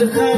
the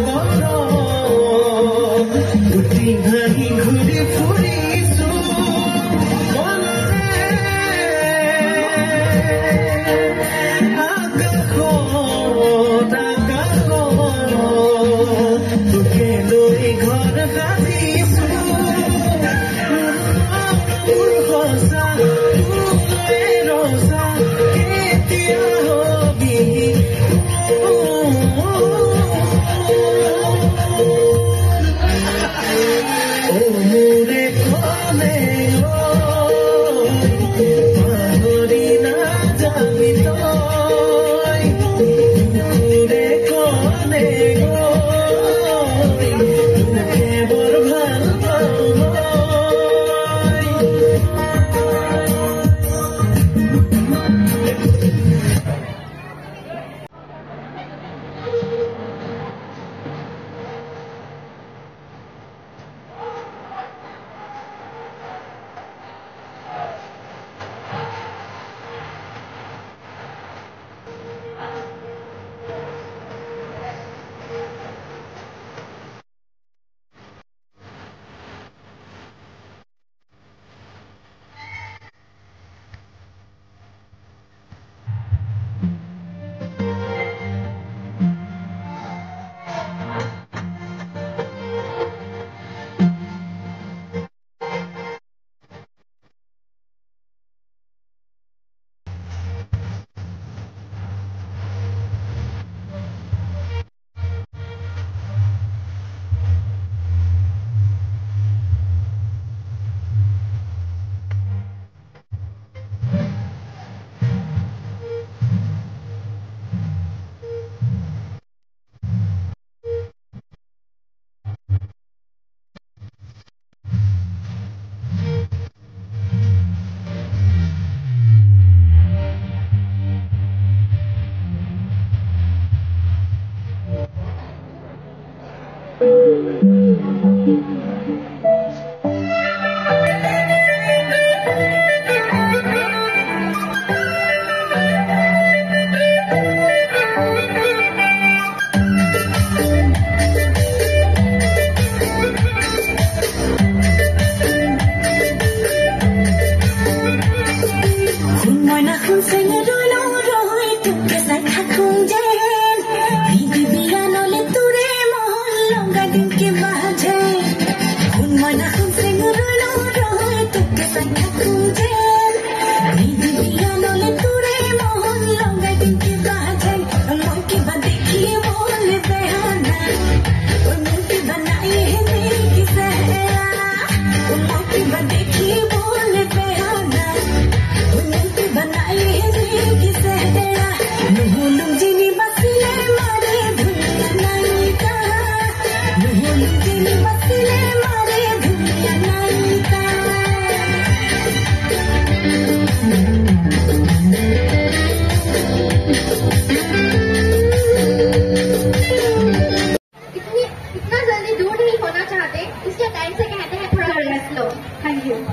you.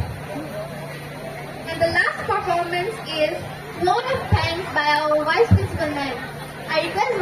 And the last performance is Loan of Thanks by our Vice Principal man. Are you guys?